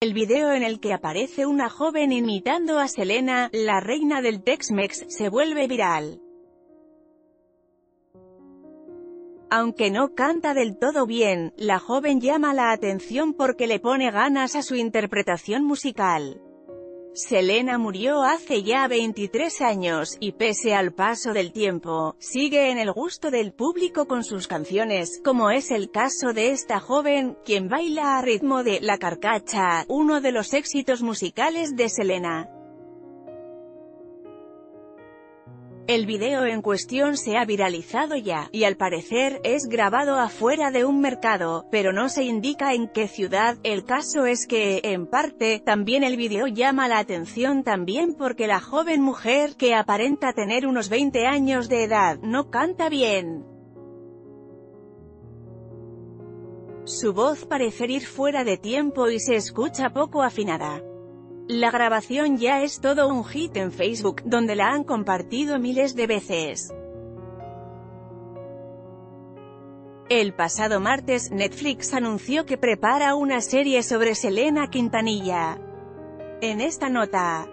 El video en el que aparece una joven imitando a Selena, la reina del Tex-Mex, se vuelve viral. Aunque no canta del todo bien, la joven llama la atención porque le pone ganas a su interpretación musical. Selena murió hace ya 23 años, y pese al paso del tiempo, sigue en el gusto del público con sus canciones, como es el caso de esta joven, quien baila a ritmo de La Carcacha, uno de los éxitos musicales de Selena. El video en cuestión se ha viralizado ya, y al parecer, es grabado afuera de un mercado, pero no se indica en qué ciudad, el caso es que, en parte, también el video llama la atención también porque la joven mujer, que aparenta tener unos 20 años de edad, no canta bien. Su voz parece ir fuera de tiempo y se escucha poco afinada. La grabación ya es todo un hit en Facebook, donde la han compartido miles de veces. El pasado martes, Netflix anunció que prepara una serie sobre Selena Quintanilla. En esta nota,